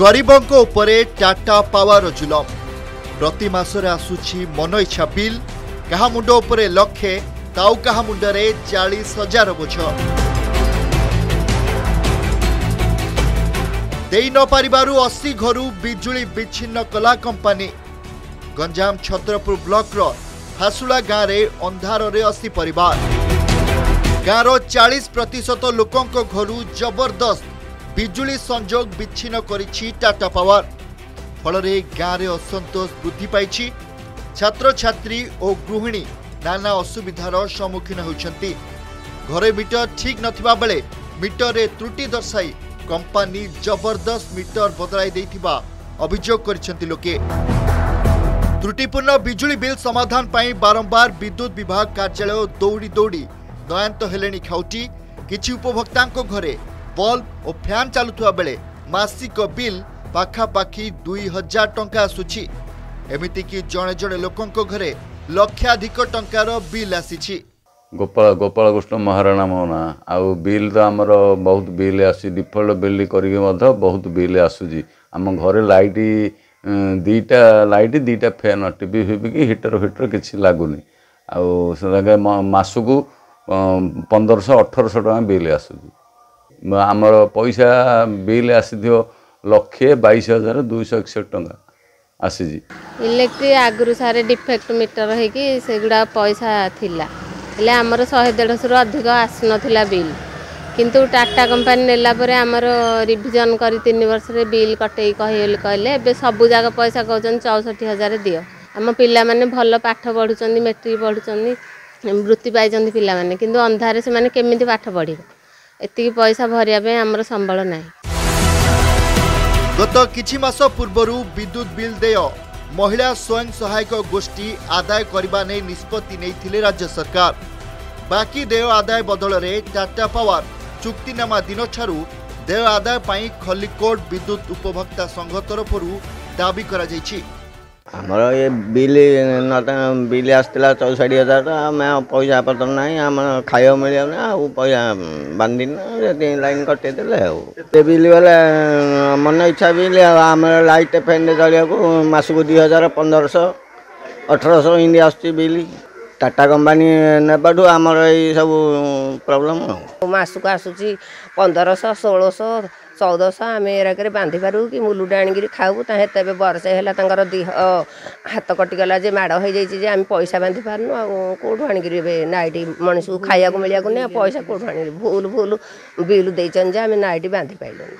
गरीको उप टाटा पावर जुलम प्रति मासर आसु मन इच्छा बेल कहाँ मुड लक्षे ताउ कहाँ मुडले चालिस हजार न नपु असी घर विजुली विच्न कला कम्पनी गञ्जाम छत्रपुर ब्लक हासुला हासु गाँडे अन्धाररे असी पर गाँ र चालिस प्रतिशत लोक घरु जबरदस्त ବିଜୁଳି ସଂଯୋଗ ବିଚ୍ଛିନ୍ନ କରିଛି ଟାଟା ପାୱାର ଫଳରେ ଗାଁରେ ଅସନ୍ତୋଷ ବୃଦ୍ଧି ପାଇଛି ଛାତ୍ରଛାତ୍ରୀ ଓ ଗୃହିଣୀ ନାନା ଅସୁବିଧାର ସମ୍ମୁଖୀନ ହେଉଛନ୍ତି ଘରେ ମିଟର ଠିକ୍ ନଥିବା ବେଳେ ମିଟରରେ ତ୍ରୁଟି ଦର୍ଶାଇ କମ୍ପାନୀ ଜବରଦସ୍ତ ମିଟର ବଦଳାଇ ଦେଇଥିବା ଅଭିଯୋଗ କରିଛନ୍ତି ଲୋକେ ତ୍ରୁଟିପୂର୍ଣ୍ଣ ବିଜୁଳି ବିଲ୍ ସମାଧାନ ପାଇଁ ବାରମ୍ବାର ବିଦ୍ୟୁତ ବିଭାଗ କାର୍ଯ୍ୟାଳୟ ଦୌଡ଼ି ଦୌଡ଼ି ଦୟାନ୍ତ ହେଲେଣି ଖାଉଟି କିଛି ଉପଭୋକ୍ତାଙ୍କ ଘରେ ବଲ୍ବ ଓ ଫ୍ୟାନ୍ ଚାଲୁଥିବା ବେଳେ ମାସିକ ବିଲ୍ ପାଖାପାଖି ଦୁଇ ହଜାର ଟଙ୍କା ଆସୁଛି ଏମିତିକି ଜଣେ ଜଣେ ଲୋକଙ୍କ ଘରେ ଲକ୍ଷାଧିକ ଟଙ୍କାର ବିଲ୍ ଆସିଛି ଗୋପାଳ ଗୋପାଳ କୃଷ୍ଣ ମହାରାଣା ମୋ ଆଉ ବିଲ୍ ତ ଆମର ବହୁତ ବିଲ୍ ଆସୁଛି ଡିଫଲ୍ଟ ବିଲ୍ କରିକି ମଧ୍ୟ ବହୁତ ବିଲ୍ ଆସୁଛି ଆମ ଘରେ ଲାଇଟ୍ ଦୁଇଟା ଲାଇଟ୍ ଦୁଇଟା ଫ୍ୟାନ୍ ଟିଭି ଫିଭି କି ହିଟର ଫିଟର କିଛି ଲାଗୁନି ଆଉ ସେ ମାସକୁ ପନ୍ଦରଶହ ଅଠରଶହ ଟଙ୍କା ବିଲ୍ ଆସୁଛି ଆମର ପଇସା ବିଲ୍ ଆସିଥିବ ଲକ୍ଷେ ବାଇଶ ହଜାର ଦୁଇଶହ ଏକଷଠି ଟଙ୍କା ଆସିଛି ଇଲେକ୍ଟ୍ରି ଆଗରୁ ସାରେ ଡିଫେକ୍ଟ ମିଟର ହେଇକି ସେଗୁଡ଼ା ପଇସା ଥିଲା ହେଲେ ଆମର ଶହେ ଦେଢ଼ଶହରୁ ଅଧିକ ଆସିନଥିଲା ବିଲ୍ କିନ୍ତୁ ଟାଟା କମ୍ପାନୀ ନେଲା ପରେ ଆମର ରିଭିଜନ୍ କରି ତିନି ବର୍ଷରେ ବିଲ୍ କଟେଇ କହି ବୋଲି କହିଲେ ଏବେ ସବୁଯାକ ପଇସା କହୁଛନ୍ତି ଚଉଷଠି ହଜାର ଦିଅ ଆମ ପିଲାମାନେ ଭଲ ପାଠ ପଢ଼ୁଛନ୍ତି ମେଟ୍ରିକ୍ ପଢ଼ୁଛନ୍ତି ବୃତ୍ତି ପାଇଛନ୍ତି ପିଲାମାନେ କିନ୍ତୁ ଅନ୍ଧାରେ ସେମାନେ କେମିତି ପାଠ ପଢ଼ିବେ एतिक पैसा भरेवा सम्भाव नै गत किछि मास पूर्व रु विद्युत बिल देय महिला स्वयं सहायक गोष्ठी आदाय करबा नै निष्पत्ति नै थिले राज्य सरकार बाँकी देय बदल रे टाटा पावार चुक्तिनामा दिन ठु देय पई खल्ली कोर्ट विद्युत उपभोक्ता संघ तरफु दावी गरि बि बिल बसिछ चौषाढी हजार पैसा पत नै आमा खायो मिल्यो भने आउँ पैसा बाँधि लन कटिदि हौ त्यो बेल बेला मन इच्छा बि लाइट फेन्ड चलिएको मासुको दुई हजार पन्ध्र सय अठर सय आसु ब टा कम्पानी नै आम प्रोब्लम म मासुको आसु पन्ध्रशोलश चौधशी एगर बाधि पारु कि मुलुट आणिक खाऊ तरसाइला देह हात कटिगला माड हुन्छ पैसा बाँधि पारनौँ आउँ को मनिसु खाइ पैसा केही आउँछु भुल भुल बिदैछन् नाइट बान्धी पारन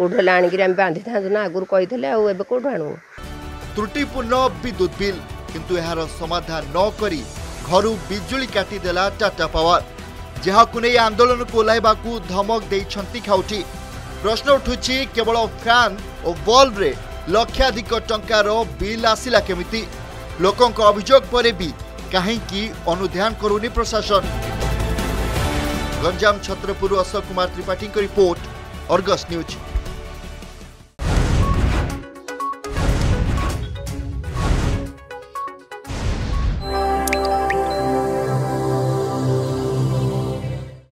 कोही बाँधि आगरू के त्रुटिपूर्ण विद्युत बल किन यहाँ नकरि ଘରୁ ବିଜୁଳି କାଟିଦେଲା ଟାଟା ପାୱାର ଯାହାକୁ ନେଇ ଆନ୍ଦୋଳନକୁ ଓହ୍ଲାଇବାକୁ ଧମକ ଦେଇଛନ୍ତି ଖାଉଟି ପ୍ରଶ୍ନ ଉଠୁଛି କେବଳ ଫ୍ୟାନ୍ ଓ ବଲ୍ବରେ ଲକ୍ଷାଧିକ ଟଙ୍କାର ବିଲ୍ ଆସିଲା କେମିତି ଲୋକଙ୍କ ଅଭିଯୋଗ ପରେ ବି କାହିଁକି ଅନୁଧ୍ୟାନ କରୁନି ପ୍ରଶାସନ ଗଞ୍ଜାମ ଛତ୍ରପୁରରୁ ଅଶୋକ କୁମାର ତ୍ରିପାଠୀଙ୍କ ରିପୋର୍ଟ ଅର୍ଗସ୍ ନ୍ୟୁଜ୍